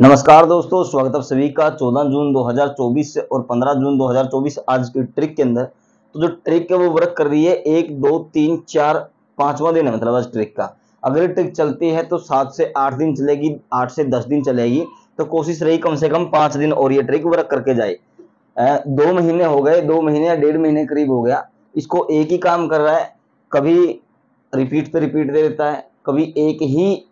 नमस्कार दोस्तों, स्वागत है सभी का 14 जून 2024 से और 15 जून 2024 आज की ट्रिक के अंदर। तो जो ट्रिक है वो वर्क कर रही है, एक, दो, तीन, चार, पांचवा दिन है मतलब आज ट्रिक का। अगर ये ट्रिक चलती है तो सात से आठ दिन चलेगी, आठ से दस दिन चलेगी। तो कोशिश रही कम से कम पाँच दिन और ये ट्रिक वर्क करके जाए। दो महीने हो गए, दो महीने या डेढ़ महीने करीब हो गया। इसको एक ही काम कर रहा है, कभी रिपीट पे रिपीट दे देता है, कभी एक ही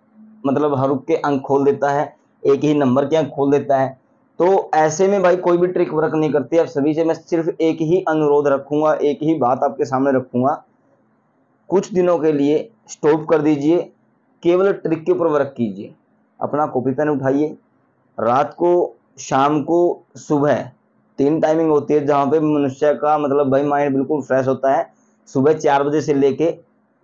मतलब हरूफ के अंक खोल देता है। एक ही नंबर के अंक खोल देता है। तो ऐसे में भाई कोई भी ट्रिक वर्क नहीं करती। आप सभी से मैं सिर्फ़ एक ही अनुरोध रखूँगा, एक ही बात आपके सामने रखूँगा। कुछ दिनों के लिए स्टॉप कर दीजिए। केवल ट्रिक के ऊपर वर्क कीजिए। अपना कॉपी पेन उठाइए। रात को, शाम को, सुबह। तीन टाइमिंग होती है जहाँ पे मनुष्य का मतलब भाई माइंड बिल्कुल फ्रेश होता है। सुबह चार बजे से लेके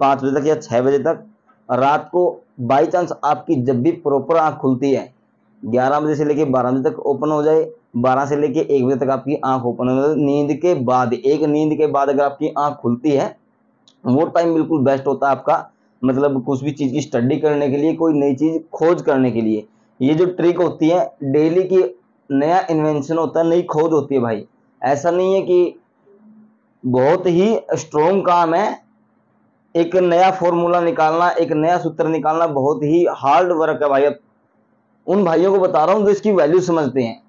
पाँच बजे तक या छः बजे तक। रात को बाई चांस आपकी जब भी प्रॉपर आँख खुलती है ग्यारह बजे से लेके बारह बजे तक ओपन हो जाए। बारह से लेके एक बजे तक आपकी आँख ओपन हो जाए। नींद के बाद, एक नींद के बाद अगर आपकी आँख खुलती है, वो टाइम बिल्कुल बेस्ट होता है आपका मतलब कुछ भी चीज़ की स्टडी करने के लिए, कोई नई चीज़ खोज करने के लिए। ये जो ट्रिक होती है डेली की नया इन्वेंशन होता है, नई खोज होती है भाई। ऐसा नहीं है कि बहुत ही स्ट्रोंग काम है। एक नया फॉर्मूला निकालना, एक नया सूत्र निकालना बहुत ही हार्ड वर्क है भाई। उन भाइयों को बता रहा हूँ जो इसकी वैल्यू समझते हैं।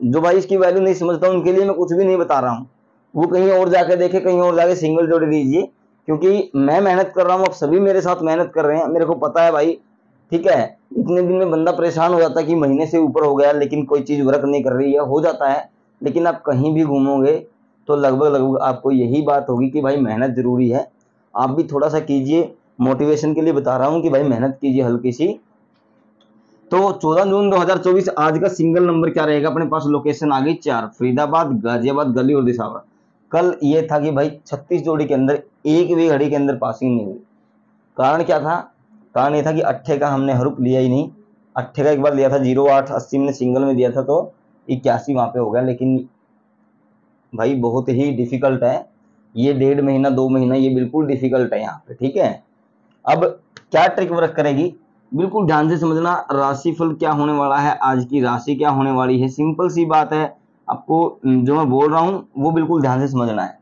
जो भाई इसकी वैल्यू नहीं समझता, उनके लिए मैं कुछ भी नहीं बता रहा हूँ। वो कहीं और जाके देखे, कहीं और जाके सिंगल जोड़ दीजिए। क्योंकि मैं मेहनत कर रहा हूँ आप सभी मेरे साथ मेहनत कर रहे हैं। मेरे को पता है भाई, ठीक है? इतने दिन में बंदा परेशान हो जाता है कि महीने से ऊपर हो गया, लेकिन कोई चीज़ वर्क नहीं कर रही है हो जाता है, लेकिन आप कहीं भी घूमोगे तो लगभग लगभग आपको यही बात होगी कि भाई मेहनत ज़रूरी है। आप भी थोड़ा सा कीजिए। मोटिवेशन के लिए बता रहा हूँ कि भाई मेहनत कीजिए हल्की सी। तो 14 जून 2024 आज का सिंगल नंबर क्या रहेगा? अपने पास लोकेशन आ गई चार, फरीदाबाद, गाजियाबाद, गली और दिशावर कल ये था कि भाई 36 जोड़ी के अंदर, एक भी घड़ी के अंदर पासिंग नहीं हुई। कारण क्या था? कारण ये था कि अट्ठे का हमने हरूप लिया ही नहीं। अट्ठे का एक बार लिया था ज़ीरो आठ अस्सी में सिंगल में दिया था तो इक्यासी वहाँ पे हो गया। लेकिन भाई बहुत ही डिफ़िकल्ट है। ये डेढ़ महीना, दो महीना, ये बिल्कुल डिफ़िकल्ट है यहाँ पे, ठीक है? अब क्या ट्रिक वर्क करेगी? बिल्कुल ध्यान से समझना, राशिफल क्या होने वाला है, आज की राशि क्या होने वाली है, सिंपल सी बात है, आपको जो मैं बोल रहा हूँ, वो बिल्कुल ध्यान से समझना है।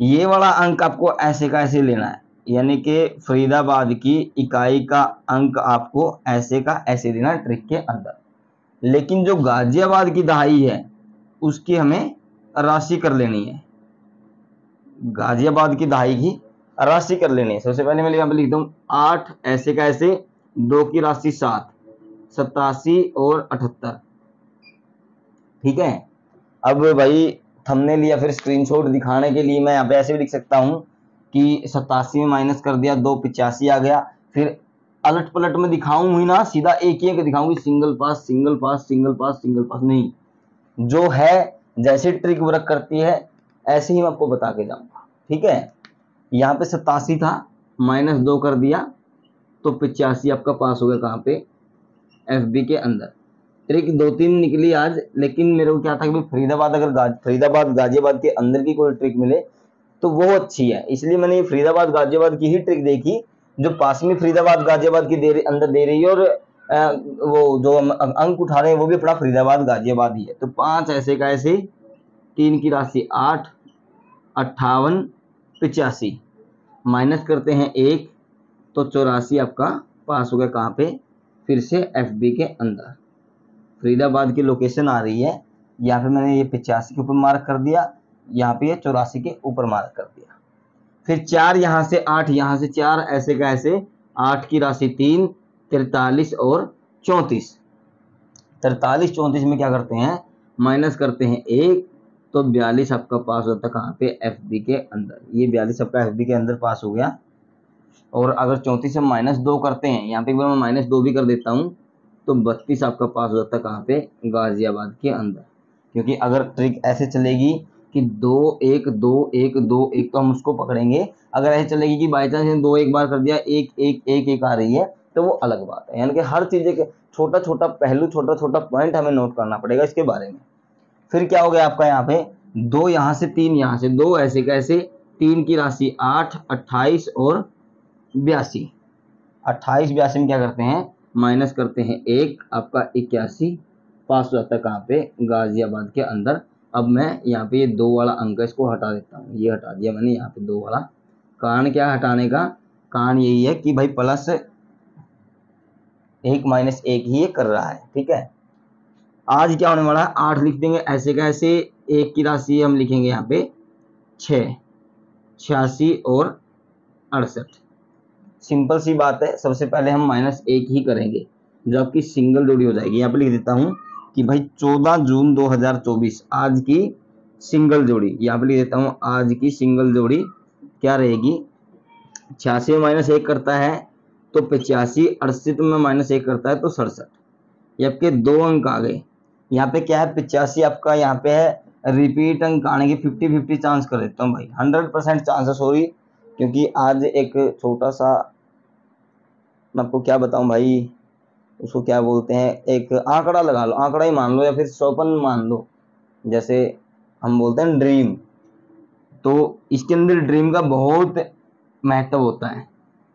ये वाला अंक आपको ऐसे का ऐसे लेना है, यानी कि फरीदाबाद की इकाई का अंक आपको ऐसे का ऐसे देना है ट्रिक के अंदर। लेकिन जो गाजियाबाद की दहाई है, उसकी हमें राशि कर लेनी है। गाजियाबाद की दहाई की राशि कर लेनी है। सबसे पहले मैं यहाँ पे लिखता हूँ आठ ऐसे का ऐसे, दो की राशि सात, सतासी और अठहत्तर। ठीक है? अब भाई थंबनेल या फिर स्क्रीनशॉट दिखाने के लिए मैं यहाँ पे ऐसे भी लिख सकता हूँ कि सतासी में माइनस कर दिया, दो पिचासी आ गया। फिर अलट पलट में दिखाऊँ ही ना, सीधा एक ही एक दिखाऊँगी single pass single pass single pass single pass नहीं। जो है, जैसे ट्रिक वर्क करती है, ऐसे ही मैं आपको बता के जाऊँगा। ठीक है? यहाँ पे सतासी था माइनस दो कर दिया तो पिचासी आपका पास हो गया कहाँ पे? एफ़ बी के अंदर। ट्रिक दो तीन निकली आज लेकिन मेरे को क्या था कि फरीदाबाद अगर गाज, फरीदाबाद गाजियाबाद के अंदर की कोई ट्रिक मिले तो वो अच्छी है। इसलिए मैंने फरीदाबाद गाजियाबाद की ही ट्रिक देखी जो पास में फरीदाबाद गाजियाबाद की दे अंदर दे रही है और आ, वो जो अंक उठा रहे हैं वो भी अपना फरीदाबाद गाजियाबाद ही है। तो पाँच ऐसे का ऐसे तीन की राशि आठ अट्ठावन पिचासी। माइनस करते हैं एक तो चौरासी आपका पास हो गया कहाँ पे? फिर से एफ़ बी के अंदर। फरीदाबाद की लोकेशन आ रही है। यहाँ पे मैंने ये पिचासी के ऊपर मार्क कर दिया। यहाँ पे ये चौरासी के ऊपर मार्क कर दिया। फिर चार यहाँ से आठ, यहाँ से चार, ऐसे का ऐसे। आठ की राशि तीन, तिरतालीस और चौंतीस। तिरतालीस, चौंतीस में क्या करते हैं? माइनस करते हैं एक तो बयालीस आपका पास है कहाँ पे? एफ़ बी के अंदर। ये बयालीस आपका एफ़ बी के अंदर पास हो गया। और अगर चौंतीस से माइनस दो करते हैं, यहाँ पे एक बार मैं माइनस दो भी कर देता हूँ तो बत्तीस आपका पास हो जाता कहाँ पे? गाजियाबाद के अंदर। क्योंकि अगर ट्रिक ऐसे चलेगी कि दो, एक दो एक दो, एक तो हम उसको पकड़ेंगे। अगर ऐसे चलेगी कि बाई चांस दो एक बार कर दिया, एक एक एक एक आ रही है तो वो अलग बात है। यानी कि हर चीज़ के छोटा छोटा पहलू छोटा छोटा पॉइंट हमें नोट करना पड़ेगा इसके बारे में। फिर क्या हो गया आपका यहाँ पे? दो यहाँ से तीन यहाँ से, दो ऐसे कैसे तीन की राशि आठ, अट्ठाईस और बयासी। अट्ठाईस, बयासी में क्या करते हैं? माइनस करते हैं एक, आपका इक्यासी, पास हो जाता है कहाँ पे? गाजियाबाद के अंदर। अब मैं यहाँ पे ये दो वाला अंक इसको हटा देता हूँ। ये हटा दिया मैंने यहाँ पे दो वाला। कारण क्या हटाने का? कारण यही है कि भाई प्लस एक माइनस एक ही ये कर रहा है, ठीक है? आज क्या होने वाला है? आठ लिख देंगे ऐसे का ऐसे, एक की राशि हम लिखेंगे यहाँ पे छियासी और अड़सठ। सिंपल सी बात है, सबसे पहले हम माइनस एक ही करेंगे जो आपकी सिंगल जोड़ी हो जाएगी। यहाँ पे लिख देता हूँ कि भाई 14 जून 2024 आज की सिंगल जोड़ी। यहाँ पे लिख देता हूँ, आज की सिंगल जोड़ी क्या रहेगी? छियासी में माइनस एक करता है तो पचासी, अड़सठ में माइनस एक करता है तो सड़सठ। ये आपके दो अंक आ गए यहाँ पे क्या है, पिचासी आपका यहाँ पे है रिपीट अंक आने की फिफ्टी फिफ्टी चांस कर देता हूँ भाई। हंड्रेड परसेंट चांस है सॉरी क्योंकि आज एक छोटा सा, मैं आपको क्या बताऊँ भाई, उसको क्या बोलते हैं, एक आंकड़ा लगा लो। आंकड़ा ही मान लो या फिर स्वपन मान लो। जैसे हम बोलते हैं ड्रीम तो इसके अंदर ड्रीम का बहुत महत्व होता है।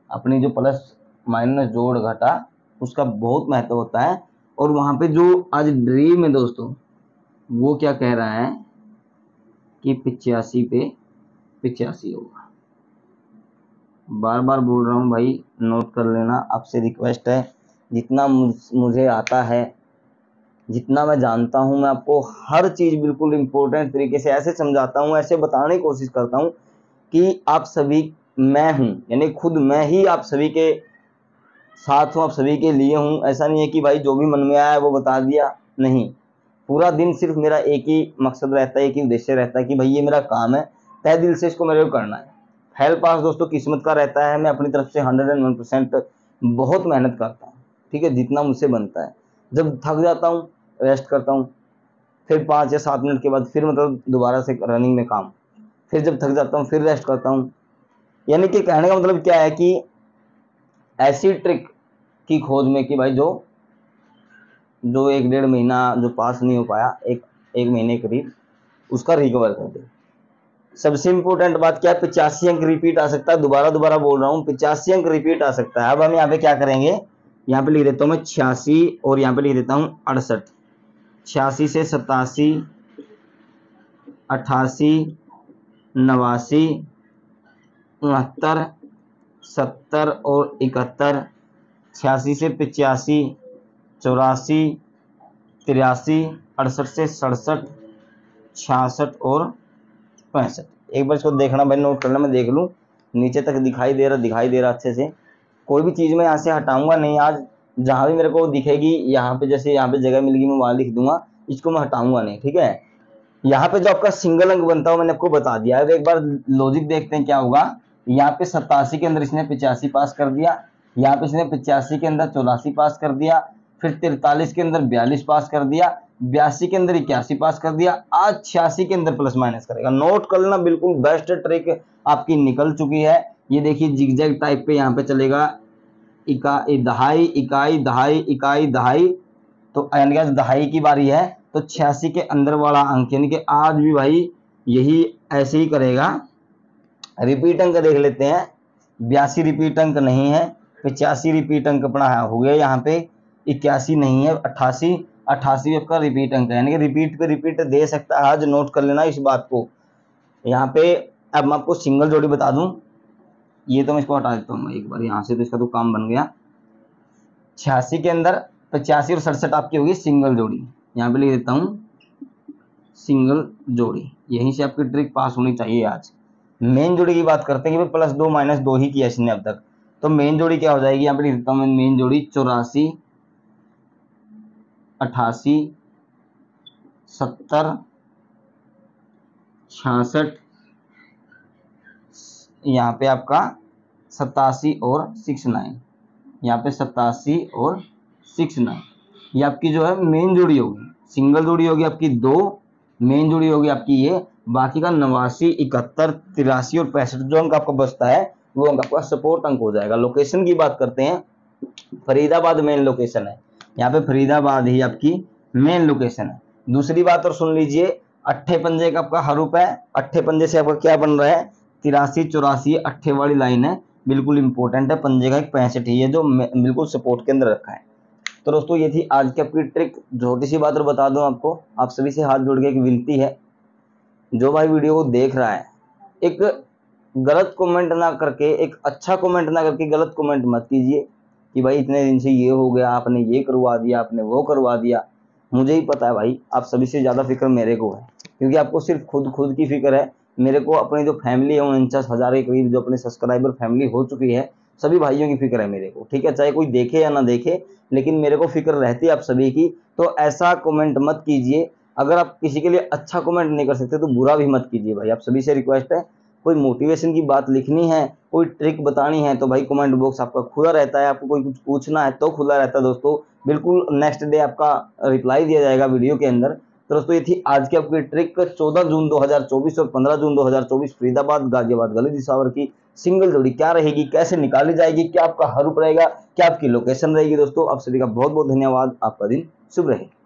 अपनी जो प्लस माइनस जोड़ घटा, उसका बहुत महत्व होता है। और वहाँ पे जो आज ड्रीम है दोस्तों, वो क्या कह रहा है कि पिचासी पे पिचासी होगा। बार बार बोल रहा हूँ भाई नोट कर लेना, आपसे रिक्वेस्ट है। जितना मुझे आता है, जितना मैं जानता हूँ, मैं आपको हर चीज़ बिल्कुल इम्पोर्टेंट तरीके से ऐसे समझाता हूँ, ऐसे बताने की कोशिश करता हूँ कि आप सभी मैं हूँ, यानी खुद मैं ही आप सभी के साथ हूँ आप सभी के लिए हूँ। ऐसा नहीं है कि भाई जो भी मन में आया वो बता दिया। नहीं। पूरा दिन सिर्फ़ मेरा एक ही मकसद रहता है, एक ही उद्देश्य रहता है कि भाई ये मेरा काम है। तय दिल से इसको मेरे को करना है। हेल्प पास दोस्तों, किस्मत का रहता है। मैं अपनी तरफ़ से हंड्रेड एंड वन परसेंट बहुत मेहनत करता हूँ। ठीक है? जितना मुझसे बनता है। जब थक जाता हूँ रेस्ट करता हूँ, फिर पाँच या सात मिनट के बाद फिर मतलब दोबारा से रनिंग में काम। फिर जब थक जाता हूँ, फिर रेस्ट करता हूँ। यानी कि कहने का मतलब क्या है कि ऐसी ट्रिक की खोज में कि भाई जो जो एक डेढ़ महीना जो पास नहीं हो पाया, एक एक महीने करीब, उसका रिकवर कर दे। सबसे इंपॉर्टेंट बात क्या है पिचासी अंक रिपीट आ सकता है। दोबारा दोबारा बोल रहा हूँ, पिचासी अंक रिपीट आ सकता है। अब हम यहाँ पे क्या करेंगे, यहाँ पे लिख देता हूँ मैं छियासी और यहाँ पे लिख देता हूँ अड़सठ। छियासी से सतासी अट्ठासी नवासी, उनहत्तर, सत्तर और इकहत्तर। छियासी से पचासी, चौरासी, तिरासी, अड़सठ से सड़सठ, छियासठ और पैंसठ। एक बार इसको देखना भाई नोट करना, मैं देख लूँ। नीचे तक दिखाई दे रहा, दिखाई दे रहा अच्छे से। कोई भी चीज़ मैं यहाँ से हटाऊँगा नहीं आज। जहाँ भी मेरे को दिखेगी, यहाँ पे जैसे यहाँ पे जगह मिलेगी मैं वहाँ लिख दूँगा। इसको मैं हटाऊँगा नहीं, ठीक है? यहाँ पे जो आपका सिंगल अंक बनता है मैंने आपको बता दिया। अब एक बार लॉजिक देखते हैं क्या होगा। यहाँ पे सतासी के अंदर इसने पिचासी पास कर दिया। यहाँ पे इसने पिचासी के अंदर चौरासी पास कर दिया, फिर तिरतालीस के अंदर बयालीस पास कर दिया, बयासी के अंदर इक्यासी पास कर दिया, आज छियासी के अंदर प्लस माइनस करेगा। नोट कर लेना बिल्कुल बेस्ट ट्रिक आपकी निकल चुकी है। ये देखिए जिगजैग टाइप पे यहाँ पे चलेगा। इकाई दहाई इकाई दहाई इकाई, दहाई। तो यानी दहाई की बारी है। तो छियासी के अंदर वाला अंक, यानी कि आज भी भाई यही ऐसे ही करेगा। रिपीट अंक देख लेते हैं। बयासी रिपीट अंक नहीं है। पचासी रिपीट अंक अपना हो गया यहाँ पे इक्यासी नहीं है, अट्ठासी अट्ठासी आपका रिपीट अंक है, यानी कि रिपीट पे रिपीट दे सकता है, आज नोट कर लेना इस बात को। यहाँ पे अब मैं आपको सिंगल जोड़ी बता दूँ, ये तो मैं इसको हटा देता हूँ, एक बार यहाँ से तो इसका तो काम बन गया। छियासी के अंदर पचासी और सड़सठ आपकी होगी सिंगल जोड़ी, यहाँ पे लिख देता हूँ सिंगल जोड़ी, यहीं से आपकी ट्रिक पास होनी चाहिए आज। मेन जोड़ी की बात करते हैं कि प्लस दो माइनस दो ही किया इसने अब तक। तो मेन जोड़ी क्या हो जाएगी? यहाँ पे लिख देता हूँ मेन जोड़ी चौरासी, अठासी, सत्तर, छियासठ, यहाँ पे आपका सतासी और सिक्स नाइन यहाँ पे सतासी और सिक्स नाइन ये आपकी जो है मेन जोड़ी होगी। सिंगल जोड़ी होगी आपकी दो मेन जोड़ी होगी आपकी ये। बाकी का नवासी, इकहत्तर, तिरासी और पैंसठ जो अंक आपका बचता है वो आपका सपोर्ट अंक हो जाएगा। लोकेशन की बात करते हैं, फरीदाबाद मेन लोकेशन है। यहाँ पे फरीदाबाद ही आपकी मेन लोकेशन है। दूसरी बात और सुन लीजिए, अट्ठे पंजे का आपका हरूप है। अट्ठे पंजे से आपका क्या बन रहा है? तिरासी, चौरासी, अट्ठे वाली लाइन है। बिल्कुल इंपॉर्टेंट है। पंजे का एक पैंसठ ही है जो बिल्कुल सपोर्ट के अंदर रखा है। तो दोस्तों, ये थी आज की आपकी ट्रिक छोटी सी बात और बता दूँ आपको, आप सभी से हाथ जोड़ के एक विनती है। जो भाई वीडियो को देख रहा है, एक गलत कमेंट ना करके, एक अच्छा कमेंट ना करके गलत कमेंट मत कीजिए कि भाई इतने दिन से ये हो गया, आपने ये करवा दिया, आपने वो करवा दिया। मुझे ही पता है भाई, आप सभी से ज़्यादा फ़िक्र मेरे को है, क्योंकि आपको सिर्फ़ खुद खुद की फ़िक्र है। मेरे को अपनी जो फैमिली है, उनचास हज़ार के करीब जो अपने सब्सक्राइबर फैमिली हो चुकी है, सभी भाइयों की फ़िक्र है मेरे को, ठीक है? चाहे कोई देखे या ना देखे, लेकिन मेरे को फ़िक्र रहती है आप सभी की तो ऐसा कमेंट मत कीजिए। अगर आप किसी के लिए अच्छा कमेंट नहीं कर सकते तो बुरा भी मत कीजिए भाई, आप सभी से रिक्वेस्ट है कोई मोटिवेशन की बात लिखनी है, कोई ट्रिक बतानी है तो भाई कमेंट बॉक्स आपका खुला रहता है, आपको कोई कुछ पूछना है तो खुला रहता है दोस्तों। बिल्कुल नेक्स्ट डे आपका रिप्लाई दिया जाएगा वीडियो के अंदर। तो दोस्तों, ये थी आज की आपकी ट्रिक 14 जून 2024 और 15 जून 2024 फरीदाबाद गाजियाबाद गली दिशावर की सिंगल जोड़ी क्या रहेगी, कैसे निकाली जाएगी, क्या आपका हरूप रहेगा, क्या आपकी लोकेशन रहेगी दोस्तों। आप सभी का बहुत बहुत धन्यवाद। आपका दिन शुभ रहे।